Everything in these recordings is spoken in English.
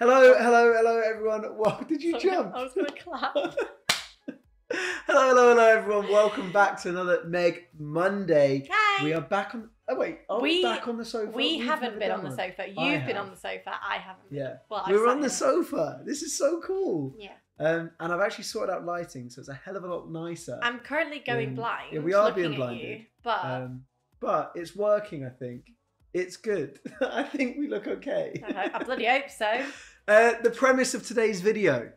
Hello, hello, hello, everyone. Well, did you Sorry, jump? I was going to clap. hello, hello, hello, everyone. Welcome back to another Meg Monday. Hi. We are back on. Oh wait, are we, We- back on the sofa? we We've haven't been on the sofa. You've been on the sofa. I haven't. Yeah, Well, we're on the sofa. This is so cool. Yeah. Um, and I've actually sorted out lighting, so it's a hell of a lot nicer. I'm currently going Um, blind. yeah, we are being blinded. You, but Um, but it's working. I think it's good. I think we look okay. I, I bloody hope so. Uh, the premise of today's video.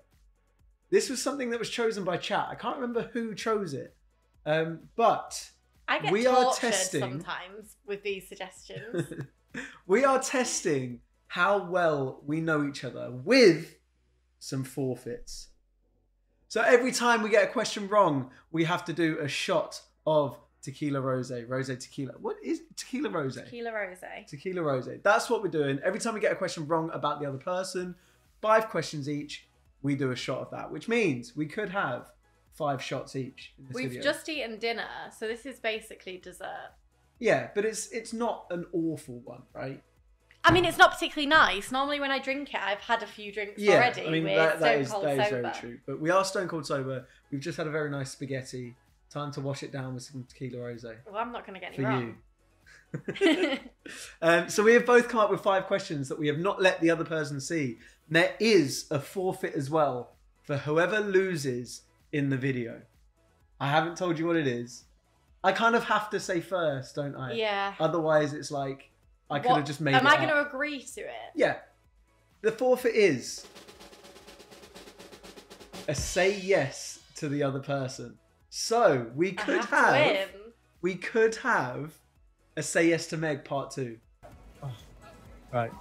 This was something that was chosen by chat. I can't remember who chose it. Um, but We are testing- sometimes with these suggestions. we are testing how well we know each other with some forfeits. So every time we get a question wrong, we have to do a shot of tequila rose, rose tequila. What is tequila rose? Tequila rose. Tequila rose. That's what we're doing. Every time we get a question wrong about the other person, five questions each, we do a shot of that, which means we could have five shots each We've video. just eaten dinner, so this is basically dessert. yeah, but it's it's not an awful one, right? I mean, it's not particularly nice. Normally, when I drink it, I've had a few drinks Yeah, already I mean that, that is Cold that is Sober. very true. But we are stone cold sober. We've just had a very nice spaghetti. Time to wash it down with some tequila rose Well, I'm not going to get for any you. wrong. um, so we have both come up with five questions that we have not let the other person see. There is a forfeit as well for whoever loses in the video. I haven't told you what it is. I kind of have to say first, don't I? yeah. Otherwise, it's like I could have just made Am I going to agree to it? Yeah. The forfeit is a say yes to the other person. So we could have have, we could have a say yes to Meg part two. Oh. Right.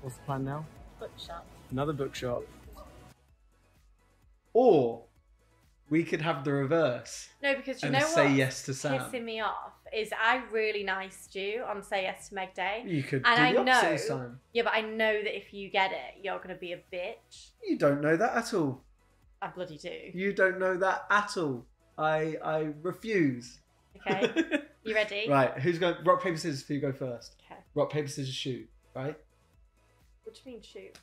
What's the plan now? Bookshop. Another bookshop. Or we could have the reverse No, because you and know say what? yes to Sam. pissing me off is I really nice to you on Say Yes to Meg Day. You could And do I the opposite this know- time. Yeah, but I know that if you get it, you're going to be a bitch. You don't know that at all. I bloody do. You don't know that at all. I I refuse. Okay, you ready? right, who's going? Rock paper scissors. For you go first. Okay. Rock paper scissors shoot. Right, What do you mean shoot?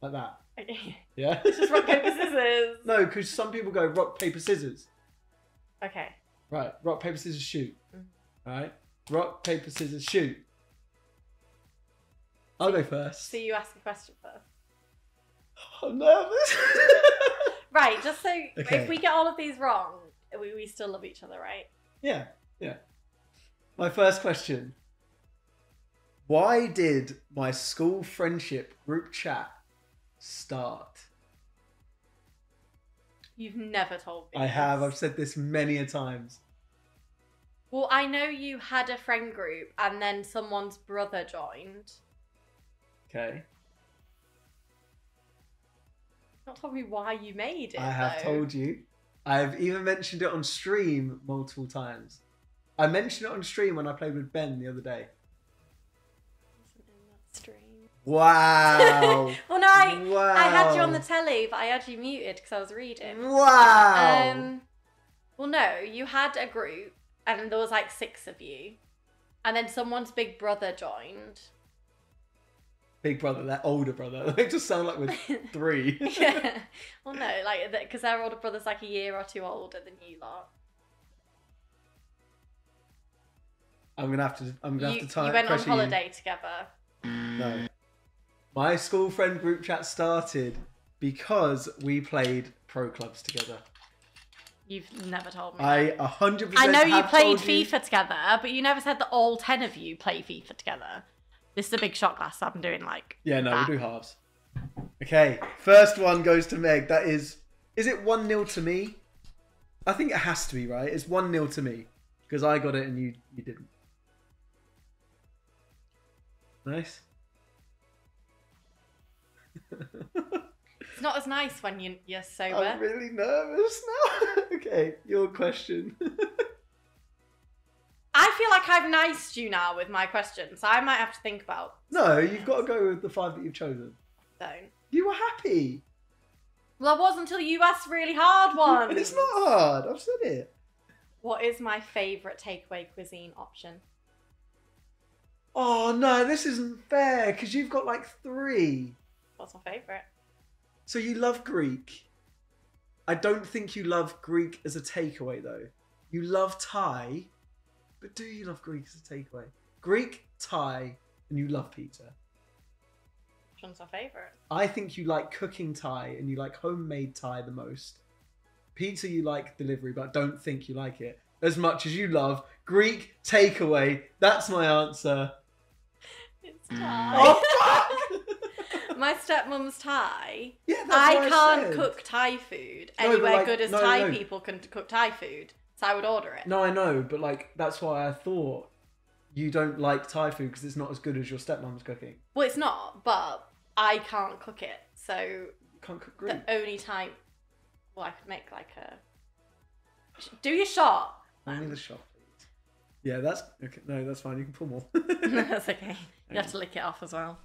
like that. Okay. Yeah. It's just rock paper scissors. no, because some people go rock paper scissors. Okay. Right, rock paper scissors shoot. Mhm. Right, rock paper scissors shoot. I'll go first. So you ask a question first. I'm nervous. Right, just so Okay. if we get all of these wrong, we, we still love each other, right? yeah, yeah. My first question. Why did my school friendship group chat start? You've never told me. I have. I've said this many a times. Well, I know you had a friend group and then someone's brother joined. Okay. Not told me why you made it. I have though. told you. I've even mentioned it on stream multiple times. I mentioned it on stream when I played with Ben the other day. Wasn't in that stream. Wow. well, no, I, wow. I had you on the telly, but I had you muted because I was reading. Wow. Um, well, no, you had a group, and there was like six of you, and then someone's big brother joined. Big brother, that older brother. They just sound like we're three. yeah. Well, no, like because their older brother's like a year or two older than you lot. I'm gonna have to. I'm gonna You, have to tie. you went on holiday together. No. My school friend group chat started because we played pro clubs together. You've never told me. I a hundred I percent. know you played told you- FIFA together, but you never said that all ten of you play FIFA together. This is a big shot glass. I'm doing like. Yeah, no, that. we do halves. Okay, first one goes to Meg. That is, is it one 0 to me? I think it has to be right. It's one 0 to me because I got it and you you didn't. Nice. It's not as nice when you you're sober. I'm really nervous now. okay, your question. I feel like I've niced you now with my questions, so I might have to think about. no, you've got to go with the five that you've chosen. Don't. You were happy. Well, I was until you asked really hard ones. And it's not hard. I've said it. What is my favourite takeaway cuisine option? Oh no, this isn't fair because you've got like three. What's my favourite. So you love Greek. I don't think you love Greek as a takeaway though. You love Thai, but do you love Greek as a takeaway? Greek, Thai, and you love pizza. Which one's my favourite? I think you like cooking Thai and you like homemade Thai the most. Pizza you like delivery, but don't think you like it as much as you love Greek takeaway. That's my answer. It's Thai. Oh fuck! my stepmom's Thai. yeah, that's I can't said. cook Thai food No, anywhere like- good as no, Thai no. people can cook Thai food. So I would order it. No, I know, but like that's why I thought you don't like Thai food because it's not as good as your stepmom's cooking. Well, it's not, but I can't cook it. So You can't cook Greek. the only time, well, I could make like a. Do your shot. Only the shot, please. Yeah, that's okay. No, that's fine. You can pull more. That's okay. You have to lick it off as well.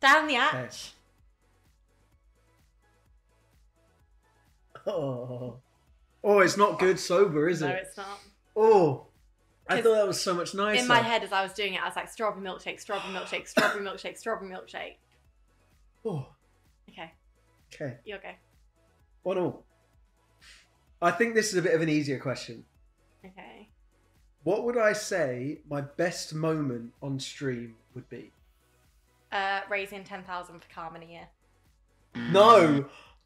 Down the hatch. Oh, oh, it's not good sober, is it? No, it? it's not. Oh, I thought that was so much nicer. In my head, as I was doing it, I was like, strawberry milkshake, strawberry milkshake, strawberry milkshake, strawberry milkshake. Oh, Okay, okay. You're okay. One all. I think this is a bit of an easier question. Okay. What would I say my best moment on stream would be? Uh, raising 10,000 for Carmen a year. No.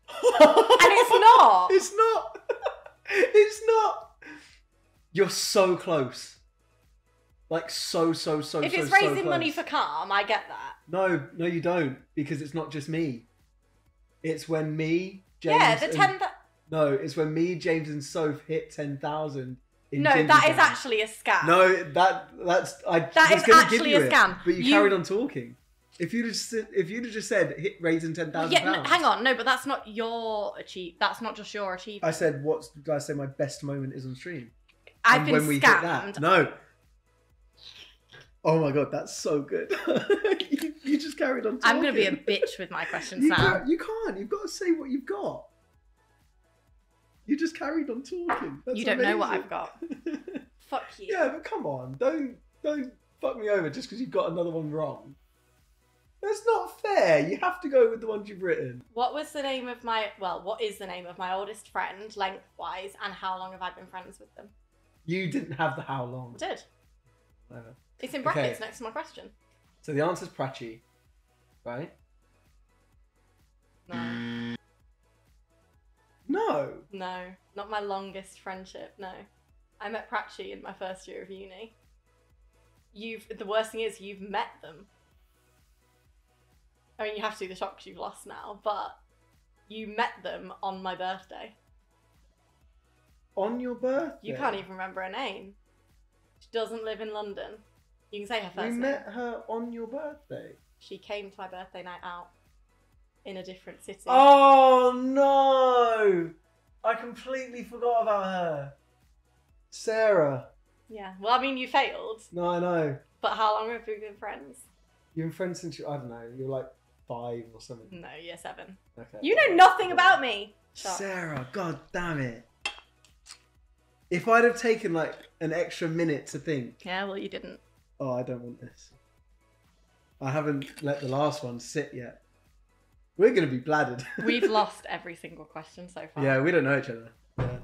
And it's not! It's not. It's not. You're so close. Like so, so, so, if so, it's so raising money for. Calm, I get that. No, no, you don't, because it's not just me. It's when me, James. yeah, the and- 10. Th- No, it's when me, James, and Soph hit ten thousand. no, that is actually a scam. No, that that's I. That is actually a you it, scam. but you, You- carried on talking. If you'd just if you'd have just said hit raising ten thousand yeah, pounds. hang on. No, but that's not your achieve. That's not just your achievement. I said, "What's did I say? My best moment is on stream." I've And been when we hit that, scammed. no. Oh my god, that's so good. you, you just carried on. Talking. I'm gonna be a bitch with my questions You now. can't, you can't. You've got to say what you've got. You just carried on talking. That's you don't know what. I've got. Fuck you. yeah, but come on, don't don't fuck me over just because you've got another one wrong. That's not fair. You have to go with the ones you've written. What was the name of my well? What is the name of my oldest friend lengthwise, and how long have I been friends with them? You didn't have the how long. I did. Whatever. It's in Okay. brackets next to my question. So the answer's Prachi, right? No, No. no, not my longest friendship. No, I met Prachi in my first year of uni. You've the worst thing is you've met them. I mean, you have to do the shot because you've lost now, but you met them on my birthday. On your birthday. You can't even remember her name. She doesn't live in London. You can say her We first name. met her on your birthday. She came to my birthday night out in a different city. Oh no! I completely forgot about her. Sarah. Yeah. Well, I mean, you failed, No, I know. but how long have we been friends? You've been friends since you, I don't know, you're like five or something. No, year seven. Okay. You know nothing about me. Shut. Sarah, god damn it. If I'd have taken like an extra minute to think, Yeah, well, you didn't. oh, I don't want this. I haven't let the last one sit yet. We're going to be bladdered. We've lost every single question so far. yeah, we don't know each other. Yeah.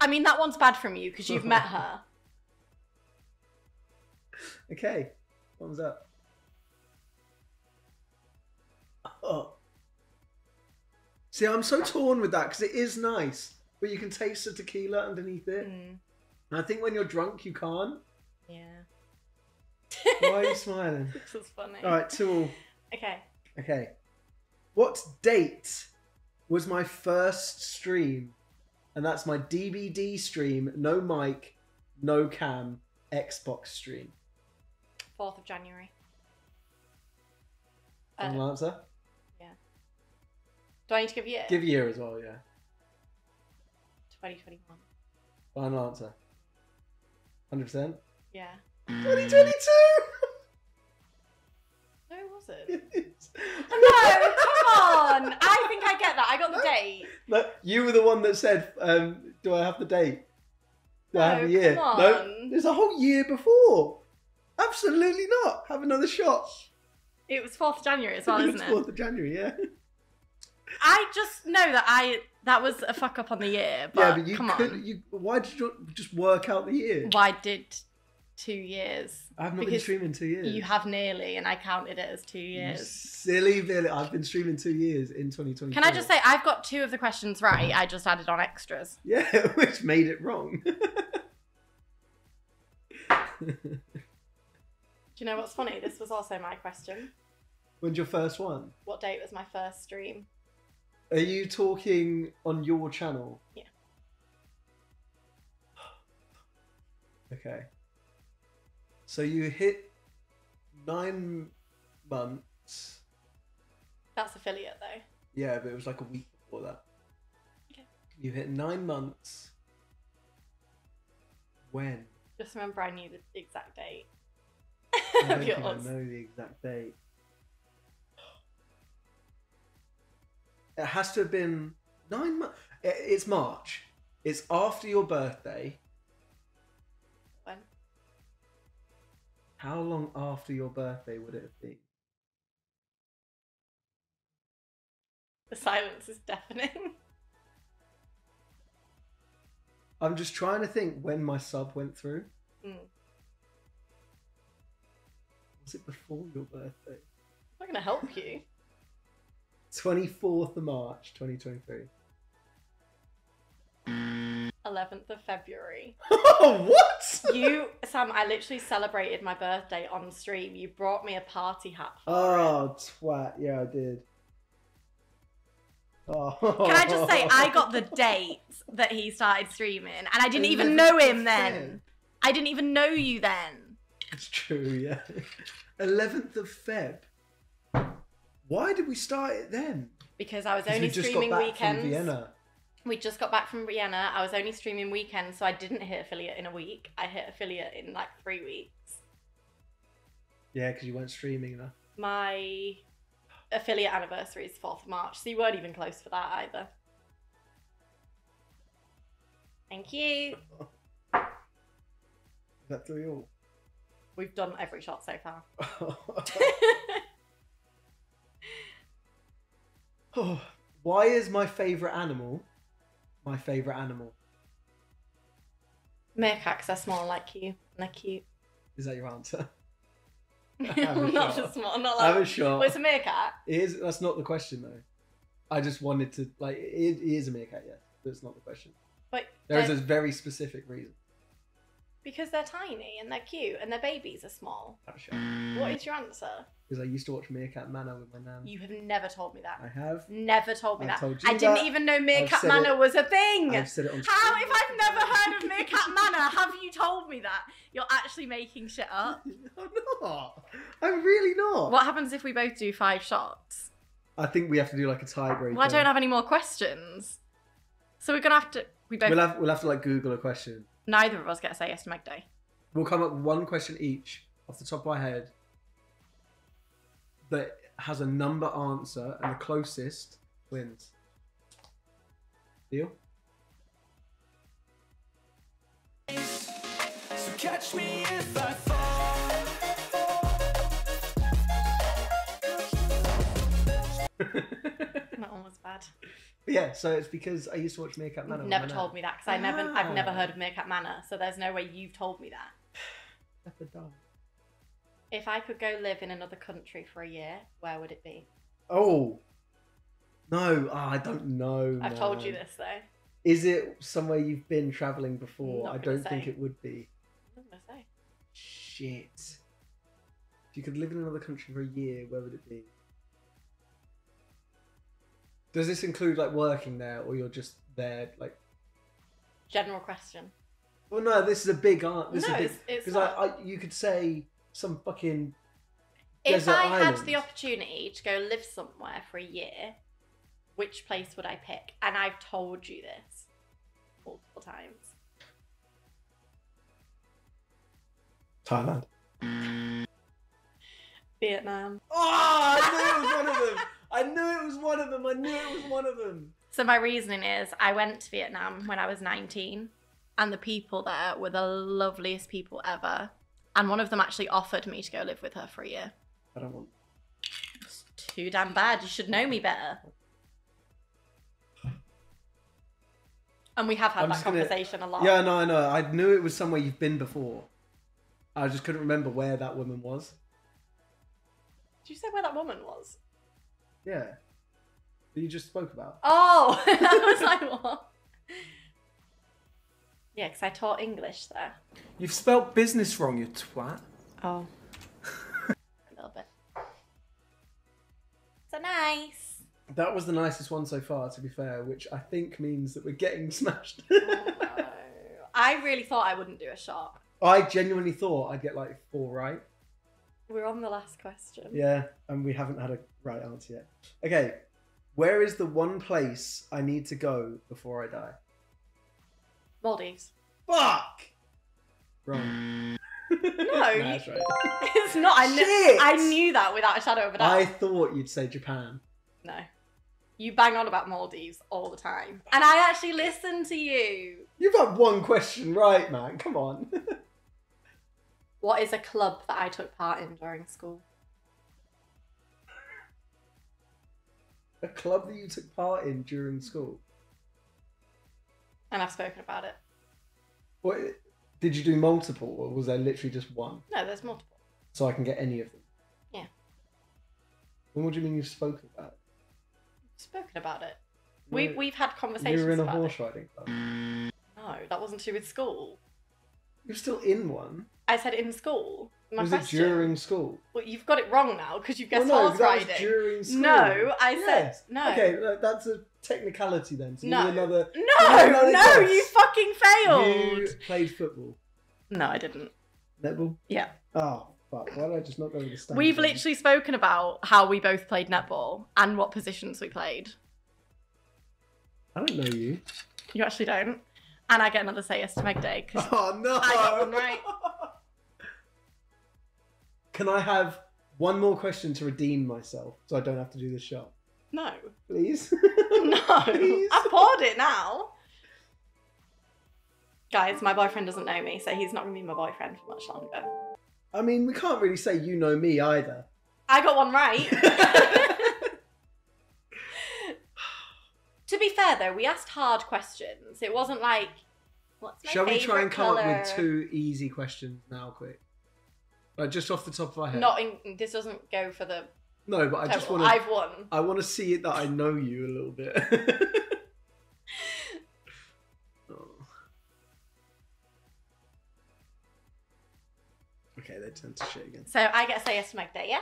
I mean, that one's bad from you because you've met her. Okay, thumbs up. Oh. See, I'm so torn with that because it is nice, but you can taste the tequila underneath it. Mm, And I think when you're drunk, you can't. yeah. Why are you smiling? this is funny. All right, two all. Okay. Okay. What date was my first stream? And that's my DVD stream, no mic, no cam, Xbox stream. 4th of January. Uh, Final answer? Do I need to give you it? Give year as well, yeah. 2021. Final answer. 100%? Yeah. 2022! No, it wasn't. No, come on. I think I get that. I got the date. No, you were the one that said, um, "Do I have the date? Do I have No, the year?" come No, there's a whole year before. Absolutely not. Have another shot. It was 4th of January as well, isn't it? 4th of January, yeah. I just know that I that was a fuck up on the year, but, yeah, but you come could. on. You, why did you just work out the year? Why did two years? I've not been streaming two years. You have nearly, and I counted it as two You years. silly Billy. I've been streaming two years in 2020. Can I just say I've got two of the questions right? I just added on extras. Yeah, which made it wrong. Do you know what's funny? This was also my question. When's your first one? What date was my first stream? Are you talking on your channel? Yeah. Okay. So you hit nine months. That's affiliate though. Yeah, but it was like a week before that. Okay. You hit nine months. When? Just remember I knew the exact date I don't think I know the exact date. It has to have been nine months. It's March. It's after your birthday. When? How long after your birthday would it have been? The silence is deafening. I'm just trying to think when my sub went through. Mm. Was it before your birthday? I'm not gonna help you. 24th of March, 2023. 11th of February. Oh, what? You, Sam, I literally celebrated my birthday on stream. You brought me a party hat. For Oh, twat. Yeah, I did. Oh. Can I just say, oh. I got the date that he started streaming, and I didn't even know him then. I didn't even know you then. It's true, yeah. 11th of Feb. Why did we start it then? Because I was only we just streaming got back weekends. from Vienna. We just got back from Vienna. I was only streaming weekends, so I didn't hit affiliate in a week. I hit affiliate in like three weeks. Yeah, because you weren't streaming enough. My affiliate anniversary is 4th of March, so you weren't even close for that either. Thank you. That all? We've done every shot so far. Oh, Why is my favourite animal my favourite animal? Meerkats are small like you, and they're cute. Is that your answer? Not just small, not like. a shot. Well, it's a meerkat. It is, that's not the question though. I just wanted to like it, it is a meerkat, yes, but it's not the question. But There is a very specific reason. because they're tiny and they're cute and their babies are small. Shot. What is your answer? Because I used to watch Meerkat Manor with my nan. You have never told me that. I have. Never told me I've that. told I didn't even know Meerkat Manor it. was a thing. I've said it on. How, if I've never heard of Meerkat Manor, have you told me that? You're actually making shit up. I'm not. I'm really not. What happens if we both do five shots? I think we have to do like a tiebreaker. Well, I don't have any more questions. So we're gonna have to. We both. We'll have we'll have to like Google a question. neither of us get to say yes to Meg Day. We'll come up with one question each off the top of my head that has a number answer, and the closest wins. Deal? So catch me if I fall. That one was bad. yeah, so it's because I used to watch Meerkat Manor. You've never my nan. told me that because I never, I've never Ah. heard of Meerkat Manor. So there's no way you've told me that. Never done. If I could go live in another country for a year, where would it be? Oh. No, ah, I don't know. I've told you this though. Is it somewhere you've been traveling before? I don't think it would be. What did I say? Shit. If you could live in another country for a year, where would it be? Does this include like working there, or you're just there? Like, General question. well, no, this is a big art. This no, is a big it's because. I, I, you could say some fucking. if desert I had the opportunity to go live somewhere for a year, which place would I pick? And I've told you this multiple times. Thailand. Vietnam. Oh, I knew it was one of them. I knew it was one of them. I knew it was one of them. So my reasoning is I went to Vietnam when I was 19 and the people there were the loveliest people ever. And one of them actually offered me to go live with her for a year. I don't want. just too damn bad. You should know me better. And we have had I'm that gonna- conversation a lot. Yeah, no, I know. I knew it was somewhere you've been before. I just couldn't remember where that woman was. Did you say where that woman was? Yeah. That you just spoke about. Oh, I was like, what? Yeah, because I taught English there. You've spelt business wrong, you twat. Oh. a little bit. So nice. That was the nicest one so far, to be fair, which I think means that we're getting smashed. Oh, no. I really thought I wouldn't do a shot. I genuinely thought I'd get like four right. We're on the last question. Yeah, and we haven't had a right answer yet. Okay, where is the one place I need to go before I die? Maldives. Fuck! Wrong. No, Nah, that's right. It's not. I, kn- Shit! I knew that without a shadow of a doubt. I thought you'd say Japan. No. You bang on about Maldives all the time. And I actually listen to you. You've had one question right, man. Come on. What is a club that I took part in during school? a club that you took part in during school. And I've spoken about it. What did you do multiple, or was there literally just one? No, there's multiple. So I can get any of them. Yeah. Then what do you mean you've spoken about? it? Spoken about it. We, we've had conversations You were in a horse it. riding club. No, that wasn't to do with school. You're still in one. I said in school. My was question. it during school? Well, you've got it wrong now because you've guessed Well, no, that was during school. No, I said no. Okay, that's a technicality then. So No. another. No, No, no, yes. you fucking failed. You played football, No, I didn't. netball. Yeah. Oh fuck! Why did I just not go with the standard? We've literally spoken about how we both played netball and what positions we played. I don't know you. You actually don't. And I get another say yes to Meg Day because Oh no! I got one right. Can I have one more question to redeem myself, so I don't have to do this shot, no, please? no, Please? I've poured it now. Guys, my boyfriend doesn't know me, so he's not gonna be my boyfriend for much longer. I mean, we can't really say you know me either. I got one right. To be fair though, we asked hard questions. It wasn't like, what's my Shall we try and come up with two easy questions now, quick? Like just off the top of my head. Not in. This doesn't go for the no, but I oh, just want to. I've won. I want to see it that I know you a little bit. Oh. Okay, they tend to shit again. So I get to say yes to Day, yeah?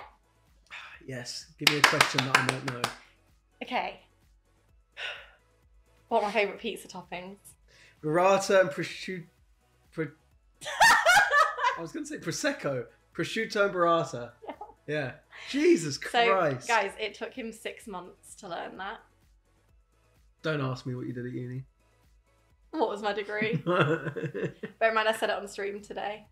Yes, give me a question that I might know. Okay. What are my favourite pizza toppings? Burrata and prosciutto. Pro- I was going to say prosecco, prosciutto and burrata. Yeah. Jesus Christ. So, guys, it took him six months to learn that. Don't ask me what you did at uni. What was my degree? Bear in mind, I said it on stream today.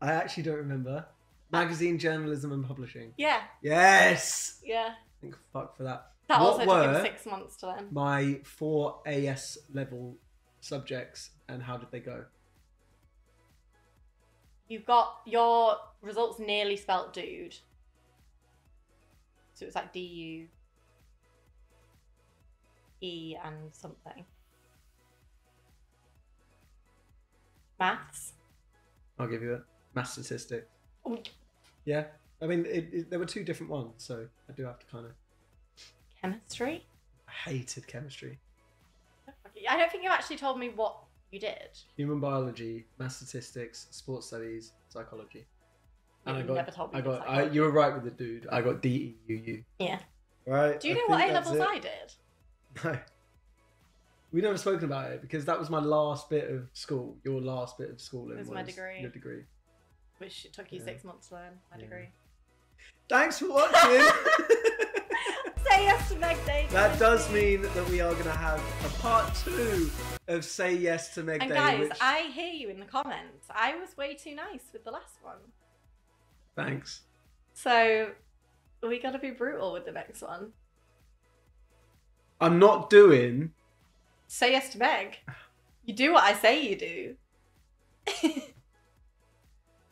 I actually don't remember. Uh, Magazine journalism and publishing. Yeah, Yes. yeah. Thank fuck for that. That what also took were him six months to learn. my four AS level subjects and how did they go? You've got your results nearly spelt dude. So it was like D U E and something. Maths. I'll give you it. Math statistics. Oh, um. Yeah. I mean, it, it, there were two different ones, so I do have to kind of. Chemistry. I hated chemistry. I don't think you actually told me what you did. Human biology, math statistics, sports studies, psychology. And Yeah, I got, never told me I you got, I, you were right with the dude. I got D E U U. Yeah. Right. Do you I know what A levels it. I did? No. We never spoken about it because that was my last bit of school. Your last bit of schooling Was was my degree. Your degree. Which took you Yeah. six months to learn. My Yeah. degree. Thanks for watching. To Meg Day. that does mean that we are going to have a part two of Say Yes to Meg And Day. guys, which... I hear you in the comments. I was way too nice with the last one. Thanks. So we gotta be brutal with the next one. I'm not doing. Say yes to Meg. You do what I say you do.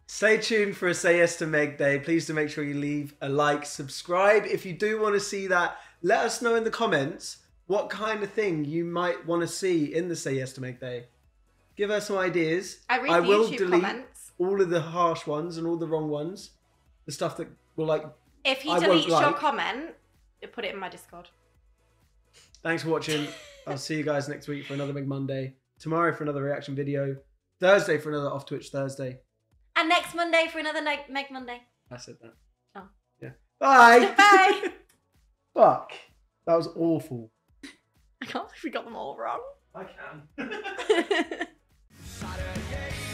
Stay tuned for a Say Yes to Meg Day. Please do make sure you leave a like, subscribe. If you do want to see that, let us know in the comments what kind of thing you might want to see in the Say Yes to Meg Day. Give us some ideas. I read the will YouTube delete comments. all of the harsh ones and all the wrong ones. The stuff that will like. If he I won't deletes your like. comment, put it in my Discord. Thanks for watching. I'll see you guys next week for another Meg Monday. Tomorrow for another reaction video. Thursday for another off Twitch Thursday. And next Monday for another Meg Monday. I said that. Oh. Yeah. Bye. Bye. Fuck. That was awful. I can't believe we got them all wrong. I can. Saturday, bro. Saturday.